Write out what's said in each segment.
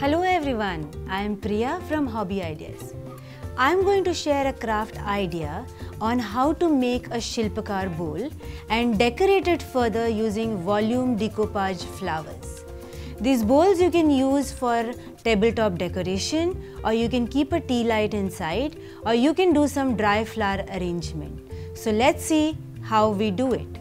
Hello everyone, I am Priya from Hobby Ideas. I am going to share a craft idea on how to make a Shilpkar bowl and decorate it further using volume decoupage flowers. These bowls you can use for tabletop decoration or you can keep a tea light inside or you can do some dry flower arrangement. So let's see how we do it.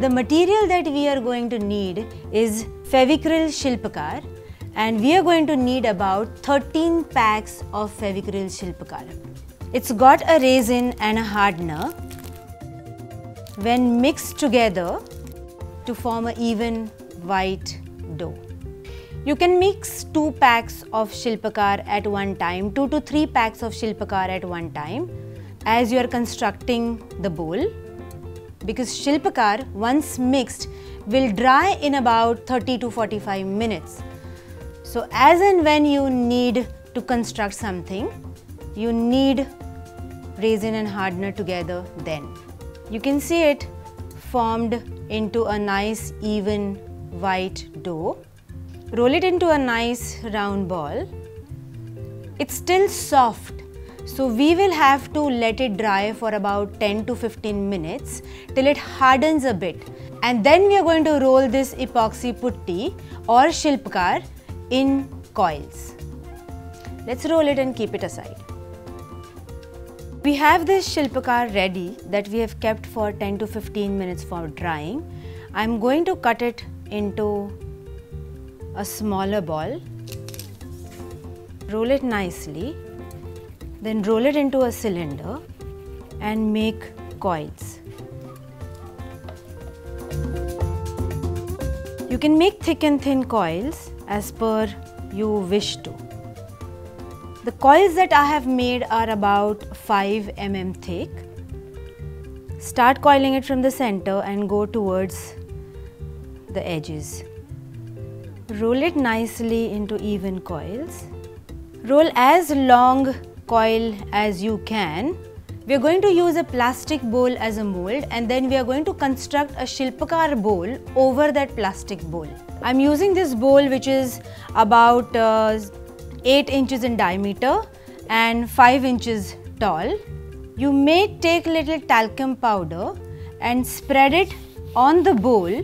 The material that we are going to need is Fevicryl Shilpkar and we are going to need about 13 packs of Fevicryl Shilpkar. It's got a resin and a hardener. When mixed together to form an even white dough. You can mix 2 packs of Shilpkar at one time, 2 to 3 packs of Shilpkar at one time as you are constructing the bowl because Shilpkar once mixed will dry in about 30 to 45 minutes. So as and when you need to construct something, you need resin and hardener together then. You can see it formed into a nice even white dough. Roll it into a nice round ball. It's still soft so we will have to let it dry for about 10 to 15 minutes till it hardens a bit. And then we are going to roll this epoxy putty or shilpkar in coils. Let's roll it and keep it aside. We have this shilpkar ready that we have kept for 10 to 15 minutes for drying. I am going to cut it into a smaller ball. Roll it nicely then roll it into a cylinder and make coils. You can make thick and thin coils as per you wish to. The coils that I have made are about 5 mm thick. Start coiling it from the center and go towards the edges. Roll it nicely into even coils. Roll as long coil as you can. We are going to use a plastic bowl as a mold and then we are going to construct a Shilpkar bowl over that plastic bowl. I'm using this bowl which is about uh, 8 inches in diameter and 5 inches tall. You may take little talcum powder and spread it on the bowl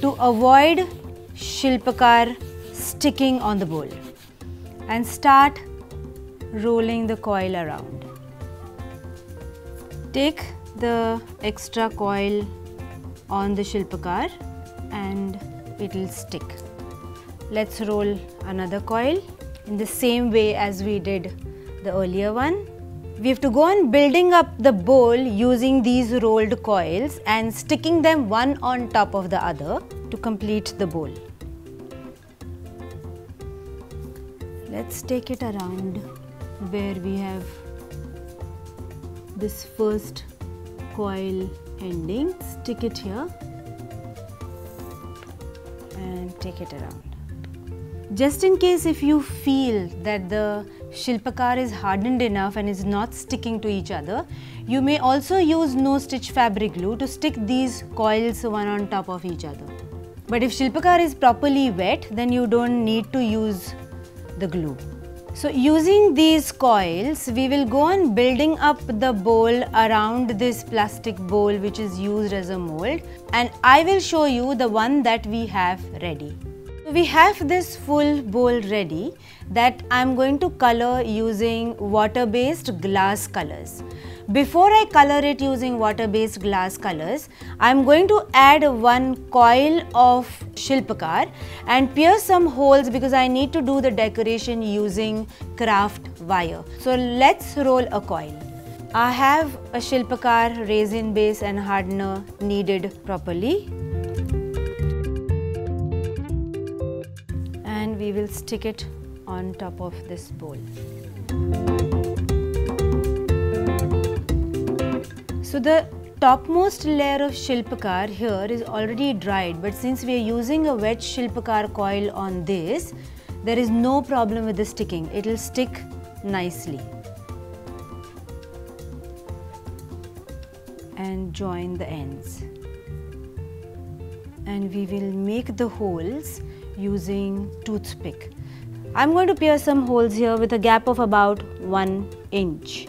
to avoid Shilpkar sticking on the bowl and start rolling the coil around. Take the extra coil on the Shilpkar and it will stick. Let's roll another coil in the same way as we did the earlier one. We have to go on building up the bowl using these rolled coils and sticking them one on top of the other to complete the bowl. Let's take it around where we have this first coil ending. Stick it here. And take it around. Just in case if you feel that the shilpkar is hardened enough and is not sticking to each other you may also use no stitch fabric glue to stick these coils one on top of each other. But if shilpkar is properly wet then you don't need to use the glue so using these coils, we will go on building up the bowl around this plastic bowl which is used as a mold and I will show you the one that we have ready. We have this full bowl ready that I am going to color using water based glass colors. Before I color it using water based glass colors, I am going to add one coil of shilpakar and pierce some holes because I need to do the decoration using craft wire. So let's roll a coil. I have a shilpakar resin base and hardener kneaded properly. And we will stick it on top of this bowl. So the topmost layer of shilpakar here is already dried but since we are using a wet shilpakar coil on this, there is no problem with the sticking. It will stick nicely. And join the ends. And we will make the holes using toothpick. I'm going to pierce some holes here with a gap of about 1 inch.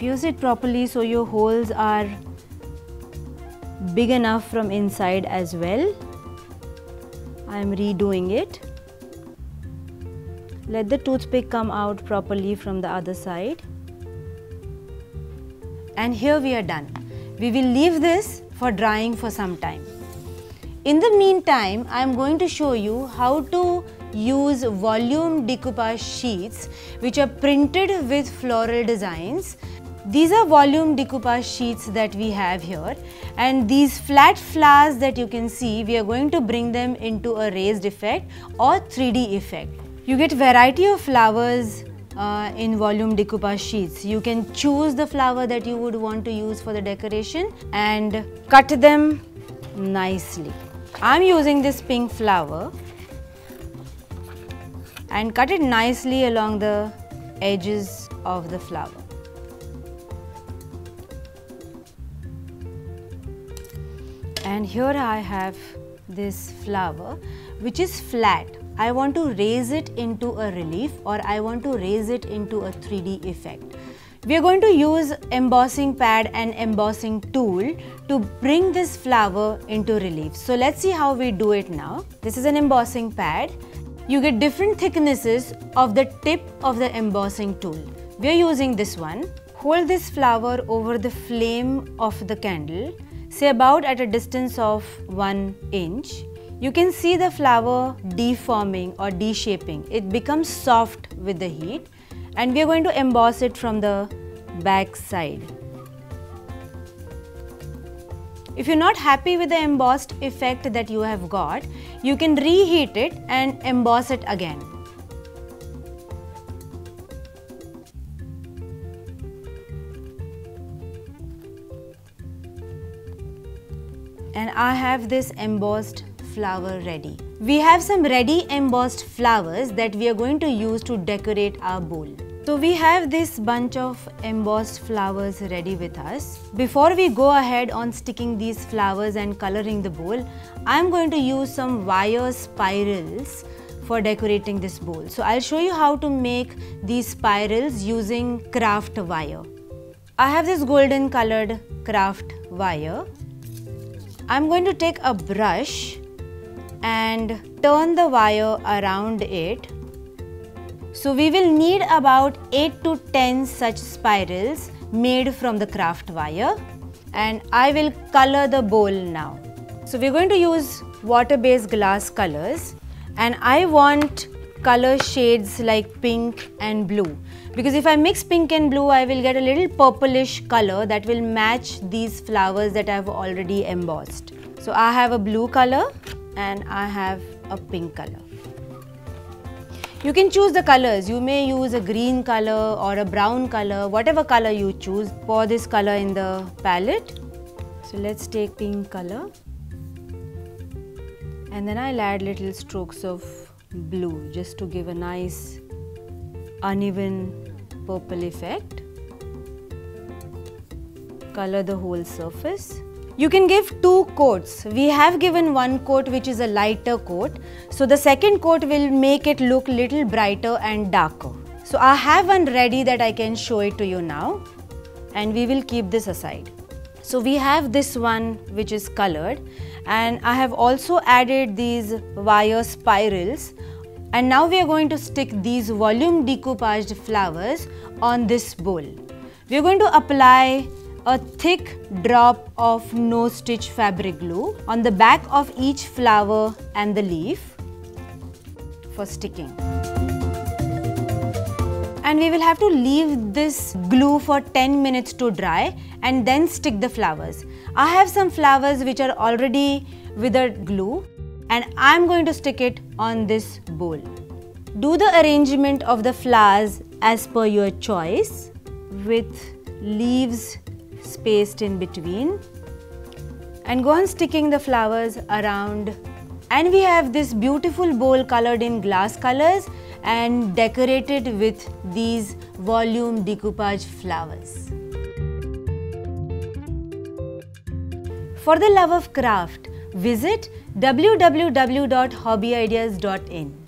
Pierce it properly so your holes are big enough from inside as well. I'm redoing it. Let the toothpick come out properly from the other side. And here we are done. We will leave this for drying for some time. In the meantime, I am going to show you how to use volume decoupage sheets which are printed with floral designs. These are volume decoupage sheets that we have here and these flat flowers that you can see, we are going to bring them into a raised effect or 3D effect. You get variety of flowers uh, in volume decoupage sheets. You can choose the flower that you would want to use for the decoration and cut them nicely. I'm using this pink flower and cut it nicely along the edges of the flower. And here I have this flower which is flat I want to raise it into a relief or I want to raise it into a 3D effect. We are going to use embossing pad and embossing tool to bring this flower into relief. So let's see how we do it now. This is an embossing pad. You get different thicknesses of the tip of the embossing tool. We are using this one. Hold this flower over the flame of the candle, say about at a distance of 1 inch you can see the flower deforming or deshaping. It becomes soft with the heat and we are going to emboss it from the back side. If you're not happy with the embossed effect that you have got, you can reheat it and emboss it again. And I have this embossed flower ready. We have some ready embossed flowers that we are going to use to decorate our bowl. So we have this bunch of embossed flowers ready with us. Before we go ahead on sticking these flowers and coloring the bowl, I am going to use some wire spirals for decorating this bowl. So I'll show you how to make these spirals using craft wire. I have this golden colored craft wire. I'm going to take a brush and turn the wire around it. So we will need about 8 to 10 such spirals made from the craft wire and I will color the bowl now. So we're going to use water based glass colors and I want color shades like pink and blue because if I mix pink and blue I will get a little purplish color that will match these flowers that I have already embossed. So I have a blue color and I have a pink color. You can choose the colors. You may use a green color or a brown color, whatever color you choose. Pour this color in the palette. So let's take pink color. And then I'll add little strokes of blue just to give a nice uneven purple effect. Color the whole surface. You can give two coats. We have given one coat which is a lighter coat. So the second coat will make it look little brighter and darker. So I have one ready that I can show it to you now and we will keep this aside. So we have this one which is colored and I have also added these wire spirals and now we are going to stick these volume decoupaged flowers on this bowl. We are going to apply a thick drop of no stitch fabric glue on the back of each flower and the leaf for sticking. And we will have to leave this glue for 10 minutes to dry and then stick the flowers. I have some flowers which are already withered glue and I am going to stick it on this bowl. Do the arrangement of the flowers as per your choice with leaves spaced in between and go on sticking the flowers around and we have this beautiful bowl colored in glass colors and decorate it with these volume decoupage flowers. For the love of craft, visit www.hobbyideas.in.